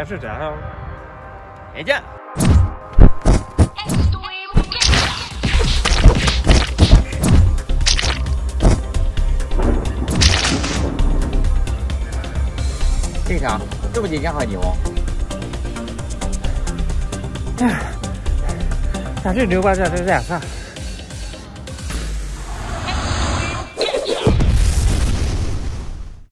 但是这样，再见。这啥？这不今天好牛？哎，但是牛把这这这啥。